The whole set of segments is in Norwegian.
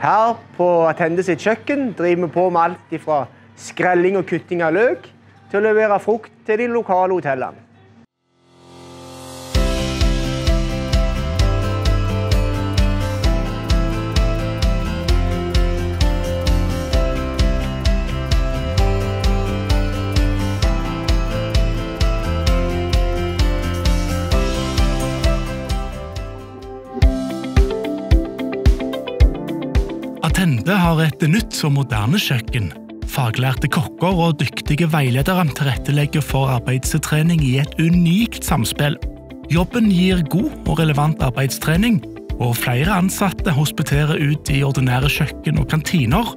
Her på Attende sitt kjøkken driver vi på med alt fra skrelling og kutting av løk til å levere frukt til de lokale hotellene. Attende har et nytt og moderne kjøkken. Faglærte kokker og dyktige veiledere tilrettelegger for arbeidstrening i et unikt samspill. Jobben gir god og relevant arbeidstrening, og flere ansatte hospiterer ut i ordinære kjøkken og kantiner.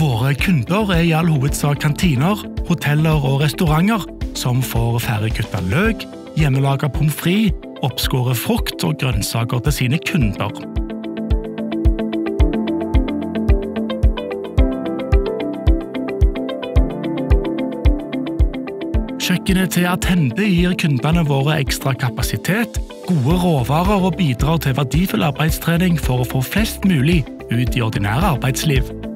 Våre kunder er i all hovedsak kantiner, hoteller og restauranter som får ferdigkutta løk, hjemmelaga pommes frites, oppskåret frukt og grønnsaker til sine kunder. Kjøkkenet til Attende gir kundene våre ekstra kapasitet, gode råvarer og bidrar til verdifull arbeidstrening for å få flest mulig ut i ordinære arbeidsliv.